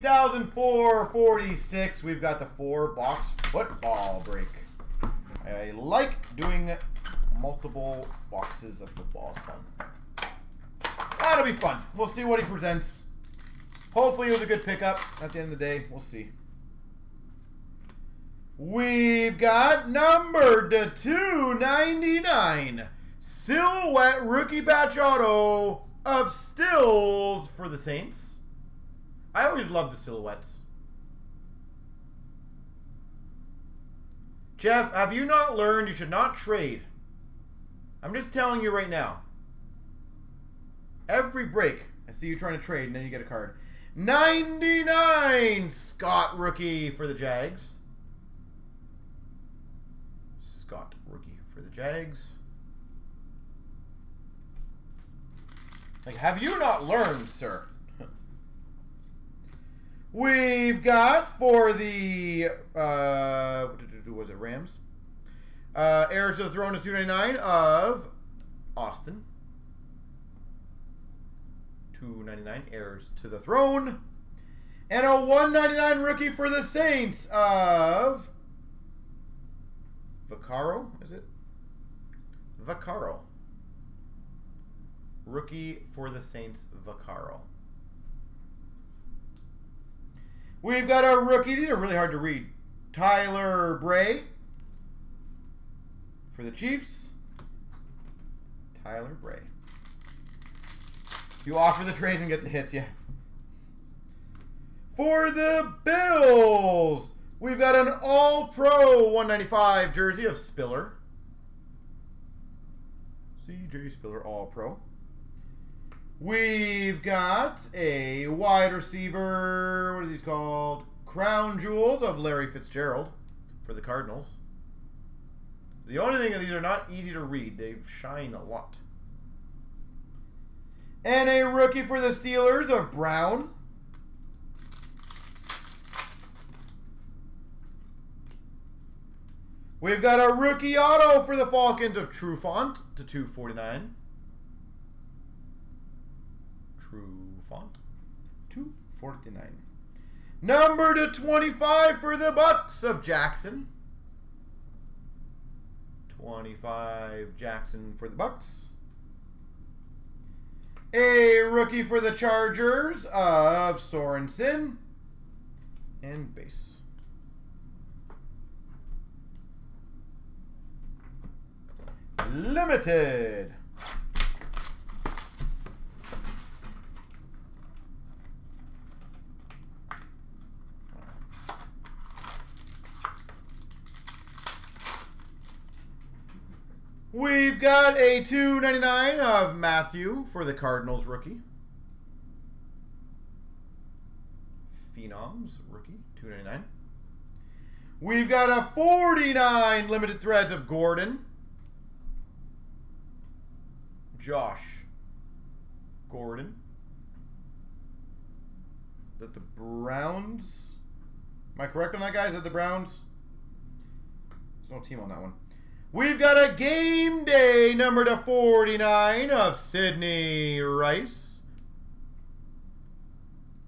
1004.46. We've got the four box football break. I like doing multiple boxes of football. Fun. That'll be fun. We'll see what he presents. Hopefully it was a good pickup at the end of the day. We'll see. We've got number to 299. Silhouette rookie patch auto of Stills for the Saints. I always love the silhouettes. Jeff, have you not learned you should not trade? I'm just telling you right now. Every break, I see you trying to trade, and then you get a card. 99 Scott rookie for the Jags. Scott rookie for the Jags. Like, have you not learned, sir? We've got for the uh, was it Rams? Uh, heir to the throne of 299 of Austin. 299 heirs to the throne. And a 199 rookie for the Saints of Vaccaro, is it? Vaccaro. Rookie for the Saints, Vaccaro. We've got our rookie. These are really hard to read. Tyler Bray for the Chiefs. Tyler Bray. You offer the trades and get the hits, yeah. For the Bills, we've got an All-Pro 195 jersey of Spiller. CJ Spiller All-Pro. We've got a wide receiver, what are these called? Crown Jewels of Larry Fitzgerald for the Cardinals. The only thing is these are not easy to read. They shine a lot. And a rookie for the Steelers of Brown. We've got a rookie auto for the Falcons of Trufant to 249. True font. 249. Number to 25 for the Bucks of Jackson. 25 Jackson for the Bucks. A rookie for the Chargers of Sorensen. And base. Limited. We've got a 299 of Matthew for the Cardinals rookie. Phenoms rookie, 299. We've got a 49 limited threads of Gordon. Josh Gordon. That the Browns. Am I correct on that, guys? That the Browns? There's no team on that one. We've got a game day number to 49 of Sidney Rice.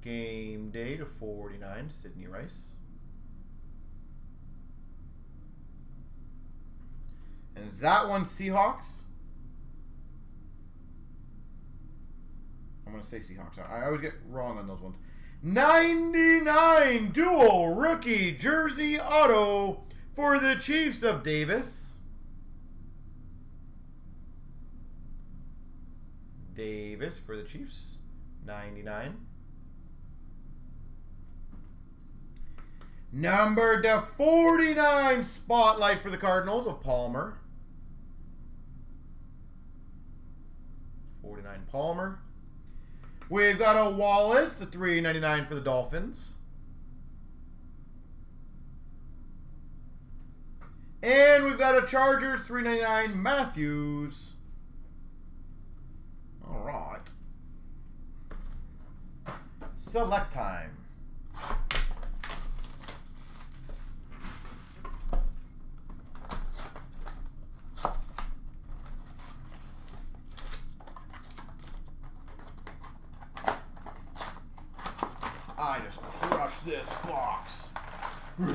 Game day to 49, Sidney Rice. And is that one Seahawks? I'm going to say Seahawks. I always get wrong on those ones. 99 dual rookie jersey auto for the Chiefs of Davis. Davis for the Chiefs, 99. Number to 49 spotlight for the Cardinals of Palmer. 49 Palmer. We've got a Wallace, the 399 for the Dolphins. And we've got a Chargers 399 Mathews. All right. Select time. I just crushed this box.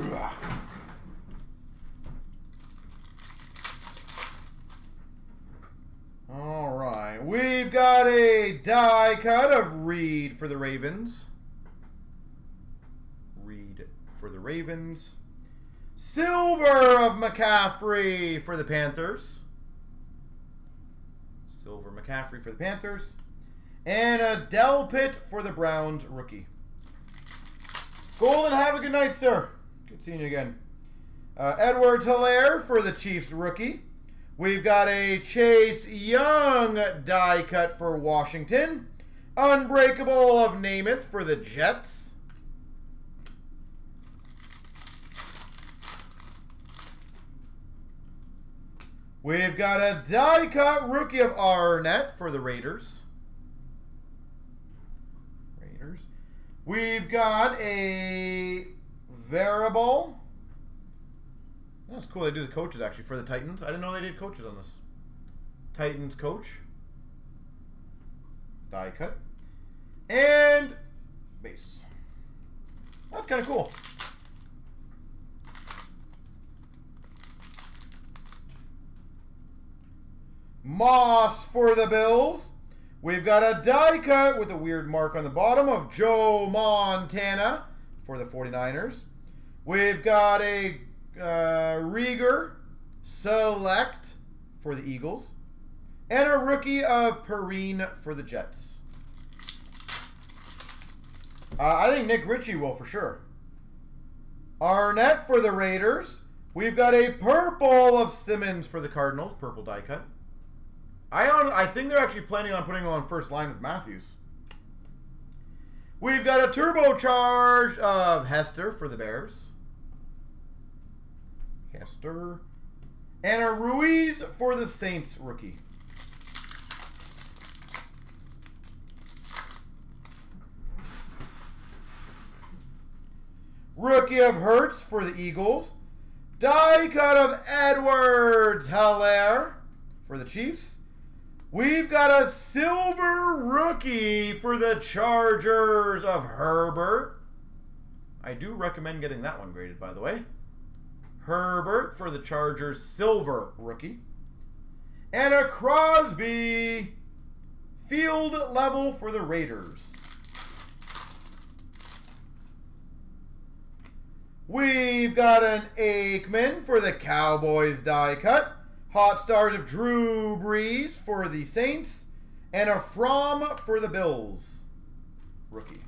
All right, we've got a die cut of Reed for the Ravens. Reed for the Ravens. Silver of McCaffrey for the Panthers. Silver McCaffrey for the Panthers. And a Delpit for the Browns rookie. Golden, have a good night, sir. Good seeing you again. Uh, Edward Helaire for the Chiefs rookie. We've got a Chase Young die cut for Washington. Unbreakable of Namath for the Jets. We've got a die cut rookie of Arnette for the Raiders. Raiders. We've got a variable. That's cool. They do the coaches actually for the Titans. I didn't know they did coaches on this. Titans coach. Die cut. And base. That's kind of cool. Moss for the Bills. We've got a die cut with a weird mark on the bottom of Joe Montana for the 49ers. We've got a uh, Reagor Select for the Eagles. And a rookie of Perine for the Jets. Uh, I think Nick Ritchie will for sure. Arnette for the Raiders. We've got a purple of Simmons for the Cardinals. Purple die cut. I on, I think they're actually planning on putting him on first line with Matthews. We've got a turbocharge of Hester for the Bears. Hester. And a Ruiz for the Saints rookie. Rookie of Hurts for the Eagles. Die cut of Edwards Helaire for the Chiefs. We've got a silver rookie for the Chargers of Herbert. I do recommend getting that one graded, by the way. Herbert for the Chargers, silver rookie. And a Crosby field level for the Raiders. We've got an Aikman for the Cowboys die cut. Hot Stars of Drew Brees for the Saints. And a Fromm for the Bills. Rookie.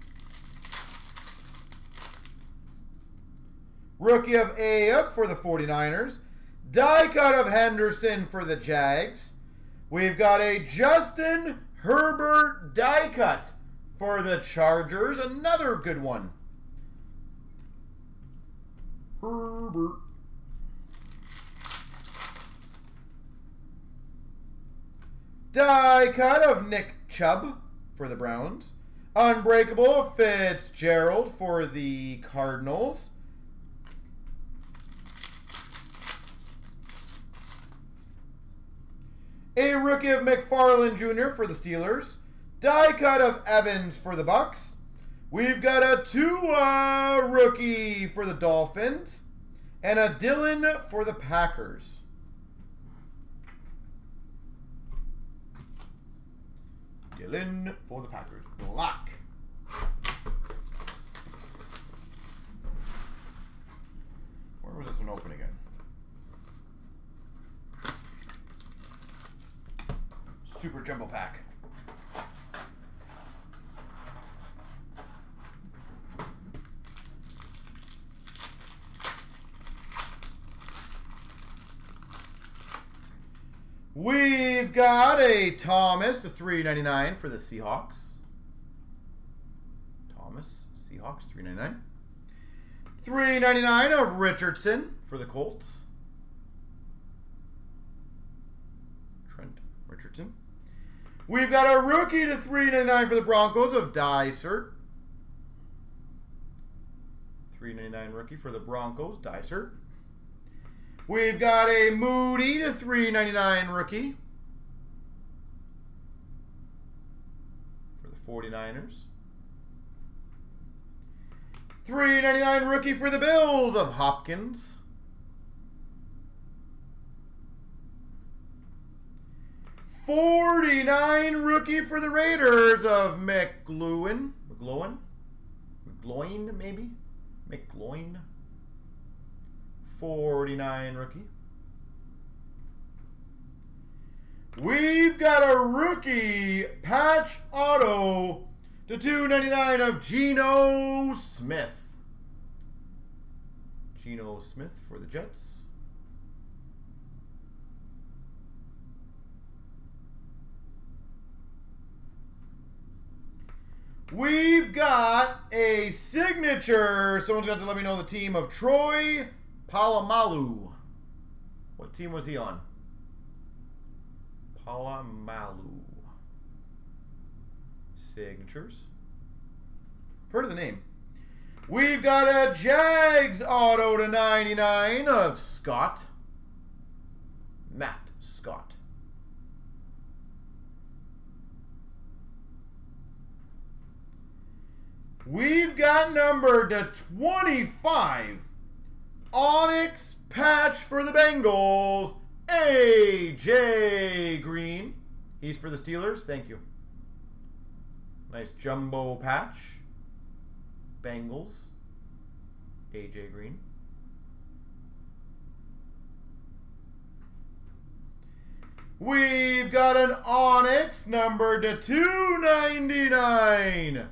Rookie of Aiyuk for the 49ers. Die cut of Henderson for the Jags. We've got a Justin Herbert die cut for the Chargers. Another good one. Herbert. Die cut of Nick Chubb for the Browns. Unbreakable Fitzgerald for the Cardinals. A rookie of McFarland Jr. for the Steelers. Die cut of Evans for the Bucks. We've got a Tua rookie for the Dolphins. And a Dillon for the Packers. Dillon for the Packers. Black. Where was this one open again? Super Jumbo Pack. We've got a Thomas to 399 for the Seahawks. Thomas, Seahawks, 399. 399 of Richardson for the Colts. Trent Richardson. We've got a rookie to 399 for the Broncos of Dysert. 399 rookie for the Broncos, Dysert. We've got a Moody to 399 rookie for the 49ers. Three ninety nine rookie for the Bills of Hopkins. Forty nine rookie for the Raiders of McLuhan. McGloin? McGloin, maybe? McGloin. 49 rookie. We've got a rookie patch auto to 299 of Geno Smith. Geno Smith for the Jets. We've got a signature. Someone's got to let me know the team of Troy Polamalu. What team was he on? Polamalu. Signatures. Heard of the name. We've got a Jags auto to 99 of Scott. Matt Scott. We've got number to 25. Onyx patch for the Bengals. AJ Green. He's for the Steelers. Thank you. Nice jumbo patch. Bengals. AJ Green. We've got an Onyx number to 299.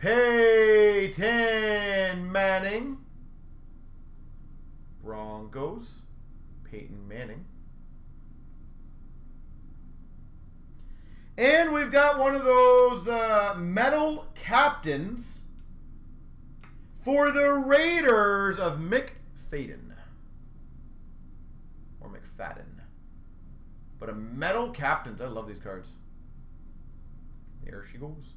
Peyton Manning. Broncos. Peyton Manning. And we've got one of those uh, metal captains for the Raiders of McFadden. Or McFadden. But a metal captain. I love these cards. There she goes.